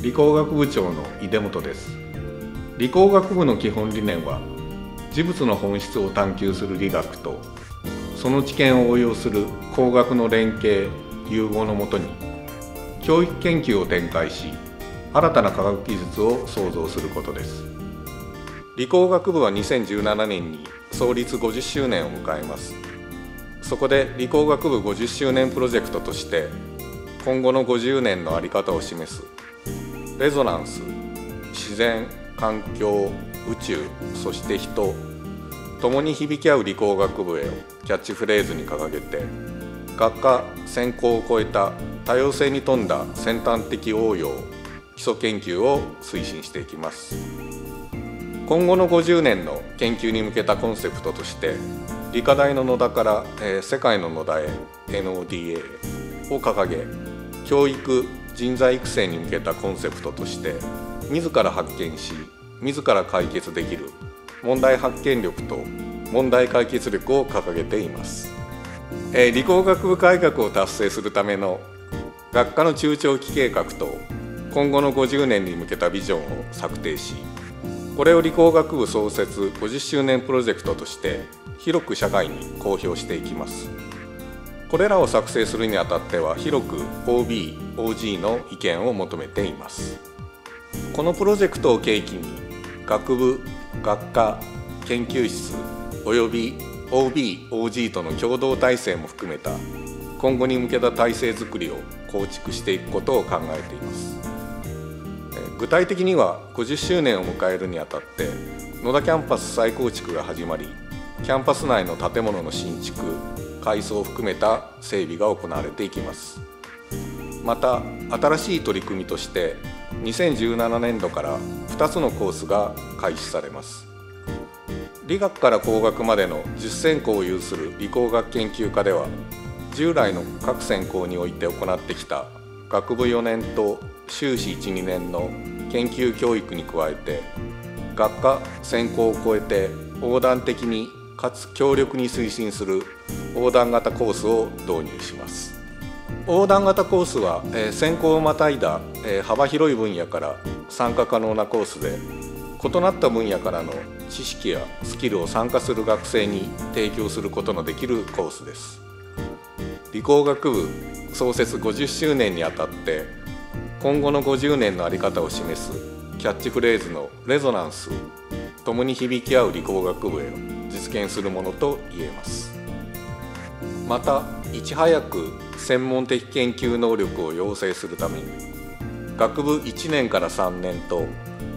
理工学部長の井出本です。理工学部の基本理念は事物の本質を探求する理学とその知見を応用する工学の連携融合のもとに教育研究を展開し新たな科学技術を創造することです。理工学部は2017年に創立50周年を迎えます。そこで理工学部50周年プロジェクトとして今後の50年の在り方を示すレゾナンス自然環境宇宙そして人共に響き合う理工学部へをキャッチフレーズに掲げて学科専攻を超えた多様性に富んだ先端的応用基礎研究を推進していきます。今後の50年の研究に向けたコンセプトとして理科大の野田から、えー、世界の野田へ NODA を掲げ教育人材育成に向けたコンセプトとして自ら発見し自ら解決できる問題発見力と問題解決力を掲げています、えー、理工学部改革を達成するための学科の中長期計画と今後の50年に向けたビジョンを策定しこれを理工学部創設50周年プロジェクトとして広く社会に公表していきます。これらを作成するにあたっては広く OB、OG の意見を求めています。このプロジェクトを契機に学部、学科、研究室および OB、OG との共同体制も含めた今後に向けた体制づくりを構築していくことを考えています。具体的には50周年を迎えるにあたって野田キャンパス再構築が始まりキャンパス内の建物の新築改装を含めた整備が行われていきます。また新しい取り組みとして2017年度から2つのコースが開始されます。理学から工学までの10専攻を有する理工学研究科では従来の各専攻において行ってきた学部4年と修士12年の研究教育に加えて学科専攻を超えて横断的にかつ強力に推進する横断型コースを導入します。横断型コースは、えー、専攻をまたいだ、えー、幅広い分野から参加可能なコースで異なった分野からの知識やスキルを参加する学生に提供することのできるコースです。理工学部創設50周年にあたって今後の50年の在り方を示すキャッチフレーズのレゾナンス共に響き合う理工学部へ実現するものと言えます。またいち早く専門的研究能力を養成するために学部1年から3年と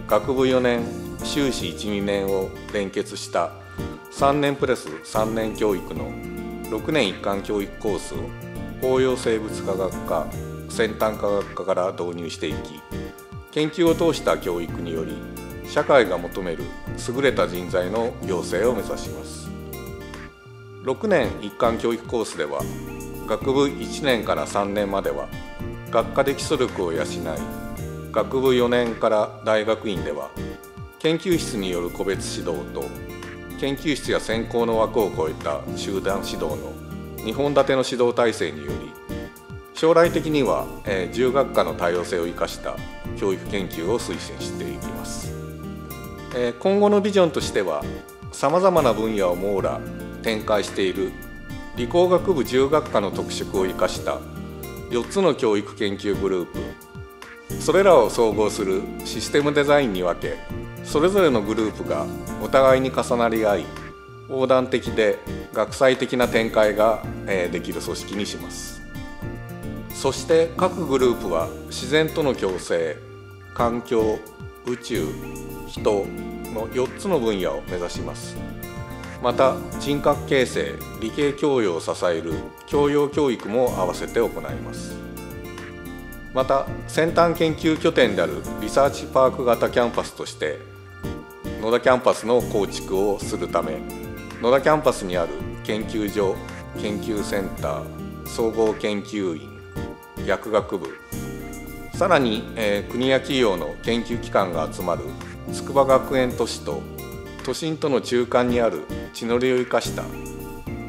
学部4年修士12年を連結した3年プラス3年教育の6年一貫教育コースを応用生物科学科先端科学科から導入していき研究を通した教育により社会が求める優れた人材の養成を目指します6年一貫教育コースでは学部1年から3年までは学科で基礎力を養い学部4年から大学院では研究室による個別指導と研究室や専攻の枠を超えた集団指導の2本立ての指導体制により将来的には、えー、10学科の多様性を生かした教育研究を推進していきます。え今後のビジョンとしてはさまざまな分野を網羅展開している。理工学部10学科の特色を生かした4つの教育研究グループ。それらを総合するシステムデザインに分けそれぞれのグループがお互いに重なり合い横断的で学際的な展開ができる組織にします。そして各グループは自然との共生環境宇宙人の4つの分野を目指します。また人格形成理系教養を支える教養教育も併せて行います。また先端研究拠点であるリサーチパーク型キャンパスとして野田キャンパスの構築をするため野田キャンパスにある研究所研究センター総合研究院薬学部さらに、えー、国や企業の研究機関が集まる筑波学園都市と都心との中間にある地の利を生かした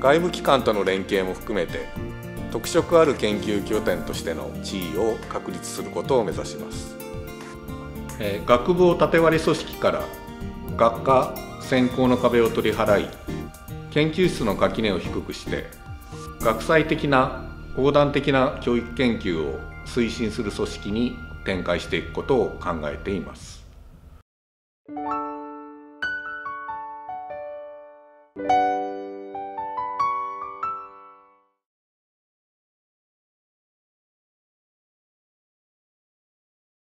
外部機関との連携も含めて特色ある研究拠点としての地位を確立することを目指しますえ学部を縦割り組織から学科専攻の壁を取り払い研究室の垣根を低くして学際的な横断的な教育研究を推進する組織に展開していくことを考えています。